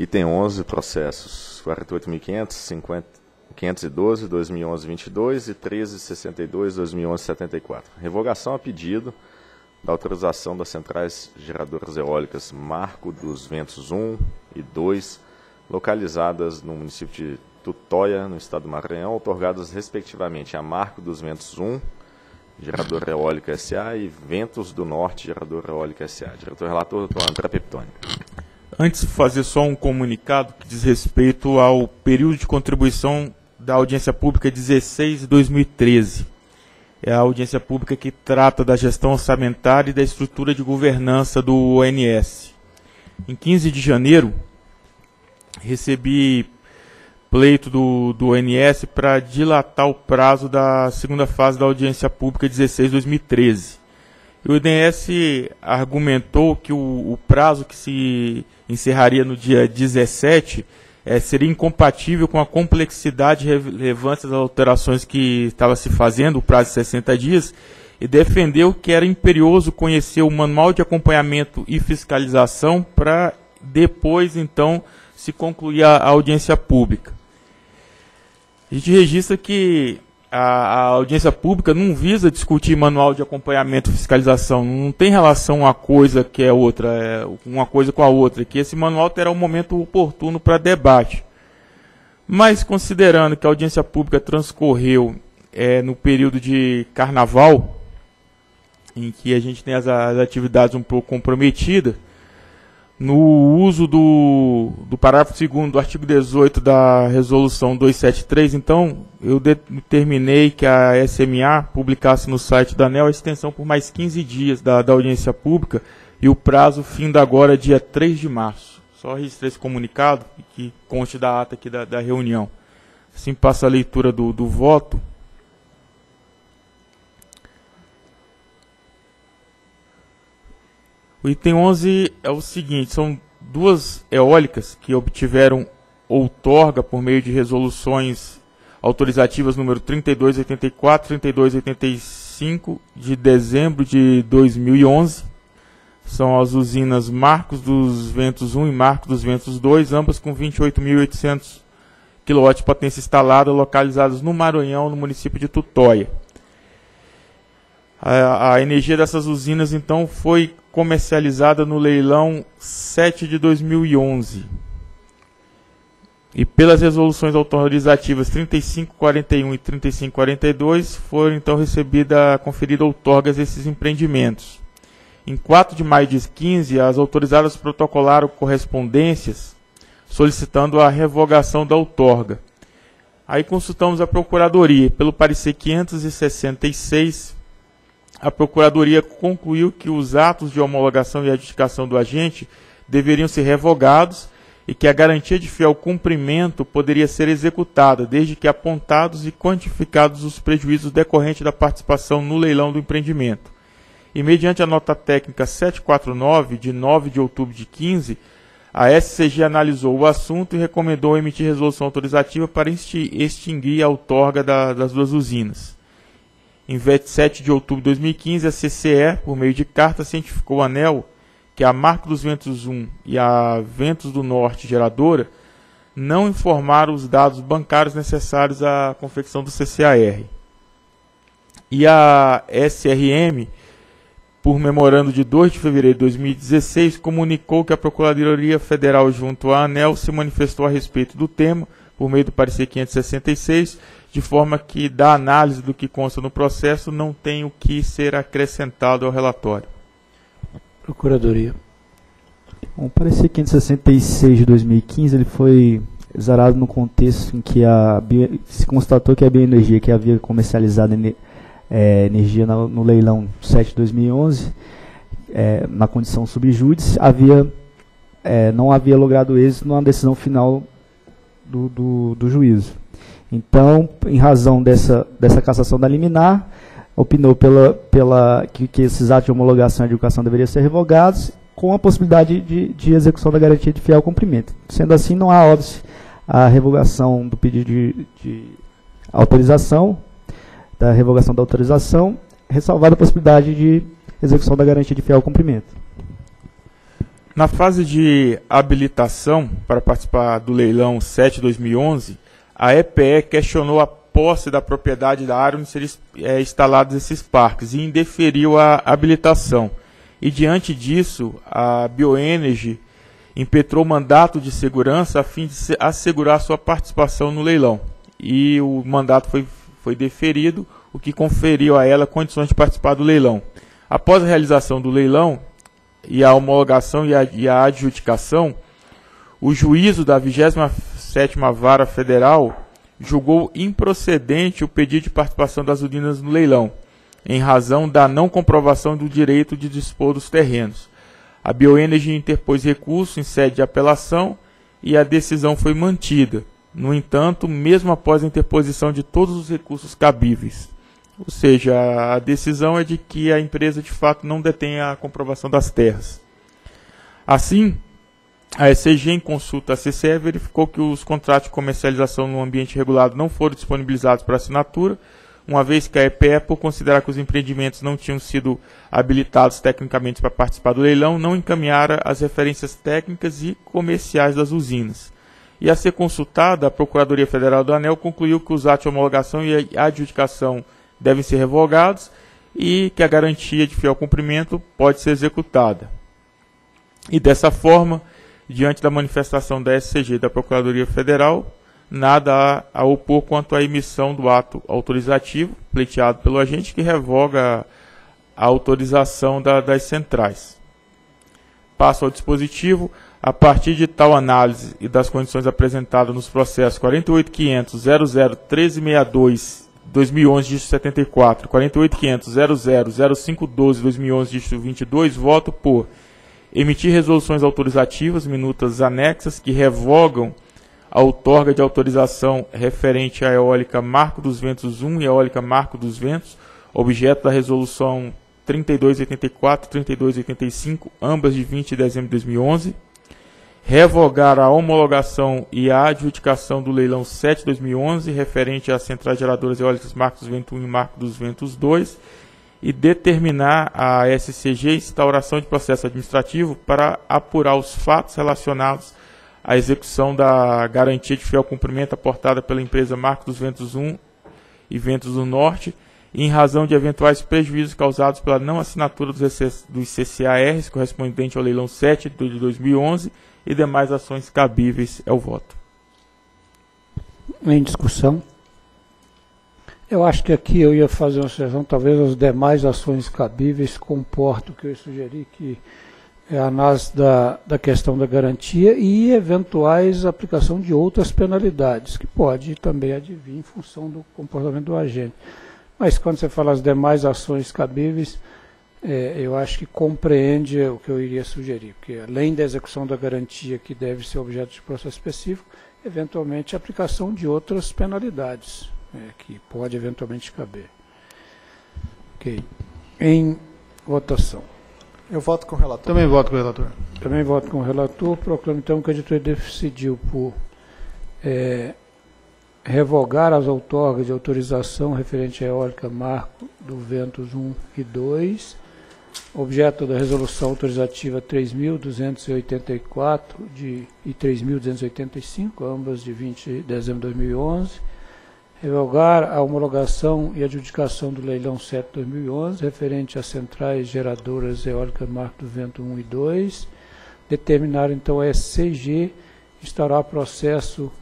Item 11, processos 48.500, 512, 2011, 22 e 1362, 2011, 74. Revogação a pedido da autorização das centrais geradoras eólicas Marco dos Ventos 1 e 2, localizadas no município de Tutóia, no estado do Maranhão, otorgadas respectivamente a Marco dos Ventos 1, geradora eólica SA, e Ventos do Norte, geradora eólica SA. Diretor relator, doutor André Peptoni. Antes de fazer só um comunicado que diz respeito ao período de contribuição da audiência pública 16 de 2013. É a audiência pública que trata da gestão orçamentária e da estrutura de governança do ONS. Em 15 de janeiro, recebi pleito do, do ONS para dilatar o prazo da segunda fase da audiência pública 16 de 2013. O INS argumentou que o, o prazo que se encerraria no dia 17 é, seria incompatível com a complexidade e relevância das alterações que estava se fazendo, o prazo de 60 dias, e defendeu que era imperioso conhecer o manual de acompanhamento e fiscalização para depois, então, se concluir a, a audiência pública. A gente registra que a, a, audiência pública não visa discutir manual de acompanhamento e fiscalização, não tem relação uma coisa que é outra, é uma coisa com a outra, que esse manual terá um momento oportuno para debate. Mas considerando que a audiência pública transcorreu é, no período de carnaval, em que a gente tem as, as atividades um pouco comprometidas, no uso do, do parágrafo 2 do artigo 18 da resolução 273, então eu determinei que a SMA publicasse no site da ANEL a extensão por mais 15 dias da, da audiência pública e o prazo finda agora dia 3 de março. Só registrei esse comunicado que conste da ata aqui da, da reunião. Assim passa a leitura do, do voto. O item 11 é o seguinte: são duas eólicas que obtiveram outorga por meio de resoluções autorizativas número 3284 e 3285 de dezembro de 2011. São as usinas Marcos dos Ventos 1 e Marcos dos Ventos 2, ambas com 28.800 kW de potência instalada, localizadas no Maranhão, no município de Tutóia. A, a energia dessas usinas, então, foi comercializada no leilão 7 de 2011. E pelas resoluções autorizativas 3541 e 3542 foram então recebida conferida outorgas esses empreendimentos. Em 4 de maio de 15, as autorizadas protocolaram correspondências solicitando a revogação da outorga. Aí consultamos a Procuradoria pelo parecer 566 a Procuradoria concluiu que os atos de homologação e adjudicação do agente deveriam ser revogados e que a garantia de fiel cumprimento poderia ser executada, desde que apontados e quantificados os prejuízos decorrentes da participação no leilão do empreendimento. E mediante a nota técnica 749, de 9 de outubro de 15, a SCG analisou o assunto e recomendou emitir resolução autorizativa para extinguir a outorga da, das duas usinas. Em 27 de outubro de 2015, a CCE, por meio de carta, cientificou a ANEL que a Marco dos Ventos 1 e a Ventos do Norte geradora não informaram os dados bancários necessários à confecção do CCAR. E a SRM, por memorando de 2 de fevereiro de 2016, comunicou que a Procuradoria Federal junto à ANEL se manifestou a respeito do tema por meio do parecer 566 de forma que, da análise do que consta no processo, não tem o que ser acrescentado ao relatório. Procuradoria. O parecer 566 de 2015 ele foi exarado no contexto em que a bio, se constatou que a bioenergia que havia comercializado é, energia no, no, leilão 7 de 2011, é, na condição subjúdice, havia, é, não havia logrado êxito na decisão final do, do, do juízo. Então, em razão dessa, dessa cassação da liminar, opinou pela, pela, que, que esses atos de homologação e educação deveriam ser revogados, com a possibilidade de, de execução da garantia de fiel cumprimento. Sendo assim, não há óbice a revogação do pedido de, de autorização, da revogação da autorização, ressalvada a possibilidade de execução da garantia de fiel cumprimento. Na fase de habilitação para participar do leilão 7-2011, a EPE questionou a posse da propriedade da área onde seriam é, instalados esses parques e indeferiu a habilitação. E diante disso, a Bioenergy impetrou mandato de segurança a fim de assegurar sua participação no leilão. E o mandato foi, foi deferido, o que conferiu a ela condições de participar do leilão. Após a realização do leilão e a homologação e a, e a adjudicação, o juízo da 27ª Vara Federal julgou improcedente o pedido de participação das usinas no leilão, em razão da não comprovação do direito de dispor dos terrenos. A Bioenergy interpôs recurso em sede de apelação e a decisão foi mantida. No entanto, mesmo após a interposição de todos os recursos cabíveis, ou seja, a decisão é de que a empresa de fato não detém a comprovação das terras. Assim, a ECG, em consulta à CCE, verificou que os contratos de comercialização no ambiente regulado não foram disponibilizados para assinatura, uma vez que a EPE, por considerar que os empreendimentos não tinham sido habilitados tecnicamente para participar do leilão, não encaminhara as referências técnicas e comerciais das usinas. E a ser consultada, a Procuradoria Federal do ANEL concluiu que os atos de homologação e adjudicação devem ser revogados e que a garantia de fiel cumprimento pode ser executada. E dessa forma, diante da manifestação da SCG e da Procuradoria Federal, nada a, a opor quanto à emissão do ato autorizativo pleiteado pelo agente que revoga a autorização da, das centrais. Passo ao dispositivo. A partir de tal análise e das condições apresentadas nos processos 48500 001362 2011 dígito 74, 48500 000512 2011 dígito 22, voto por emitir resoluções autorizativas, minutas anexas, que revogam a outorga de autorização referente à eólica Marco dos Ventos 1 e eólica Marco dos Ventos, objeto da resolução 3284 e 3285, ambas de 20 de dezembro de 2011. Revogar a homologação e a adjudicação do leilão 7 de 2011, referente às centrais geradoras eólicas Marco dos Ventos 1 e Marco dos Ventos 2 e determinar a SCG instauração de processo administrativo para apurar os fatos relacionados à execução da garantia de fiel cumprimento aportada pela empresa Marco dos Ventos 1 e Ventos do Norte, em razão de eventuais prejuízos causados pela não assinatura dos, CCARs correspondente ao leilão 7 de 2011 e demais ações cabíveis. É o voto. Em discussão. Eu acho que aqui eu ia fazer uma sugestão, talvez as demais ações cabíveis comportam o que eu sugeri, que é a análise da, da questão da garantia e eventuais aplicação de outras penalidades, que pode também advir em função do comportamento do agente. Mas quando você fala as demais ações cabíveis, é, eu acho que compreende o que eu iria sugerir, porque além da execução da garantia que deve ser objeto de processo específico, eventualmente a aplicação de outras penalidades é, que pode eventualmente caber. Ok. Em votação. Eu voto com o relator. Também voto com o relator. Também voto com o relator. Proclamo então que a editoria decidiu por é, revogar as outorgas de autorização referente à eólica Marco do Ventos 1 e 2, objeto da resolução autorizativa 3.284 de, e 3.285, ambas de 20 de dezembro de 2011, revogar a homologação e adjudicação do leilão 7-2011, referente às centrais geradoras eólicas Marco do Vento 1 e 2, determinar então a SCG instaurar processo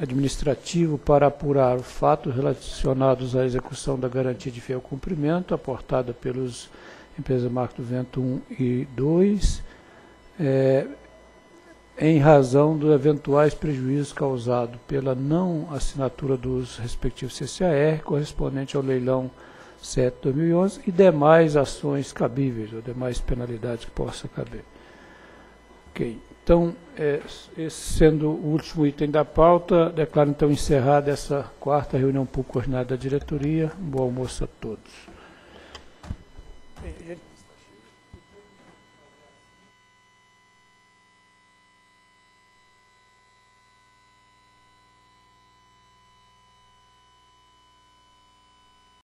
administrativo para apurar fatos relacionados à execução da garantia de fiel cumprimento aportada pelos empresas Marco do Vento 1 e 2, é, em razão dos eventuais prejuízos causados pela não assinatura dos respectivos CCAR correspondente ao leilão 7-2011 e demais ações cabíveis ou demais penalidades que possa caber. Ok. Então, é, esse sendo o último item da pauta, declaro então encerrada essa quarta reunião pública coordenada da diretoria. Um bom almoço a todos.